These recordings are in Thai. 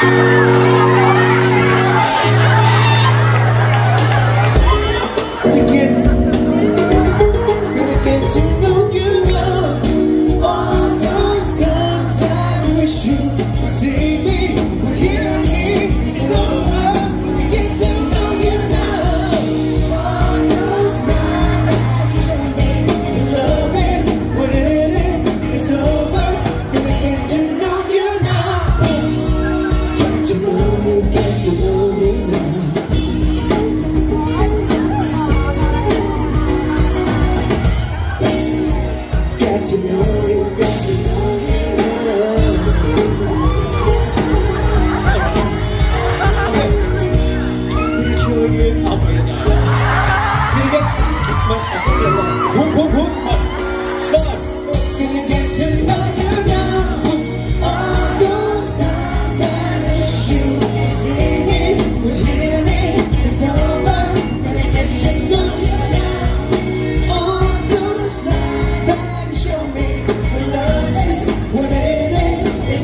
Yeah. Got to know you, got to know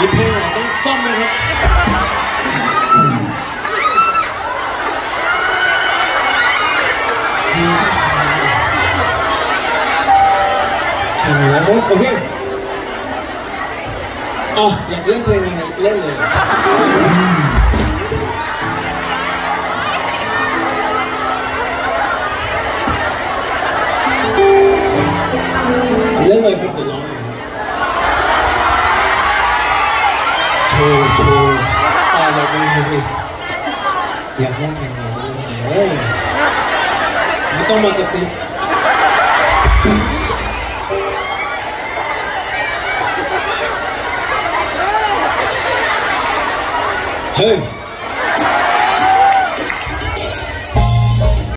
มีเพลงต้องซ่อมไหมครับโอเคอ๋ออยเล่นเพลงยังไงเล่นเลย อย่าง่วงอย่างเดียวเลยไม่ต้องมากระซิบเฮ้ย